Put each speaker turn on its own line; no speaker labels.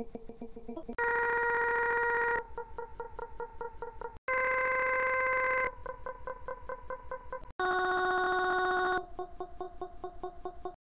Oh, oh, oh, oh.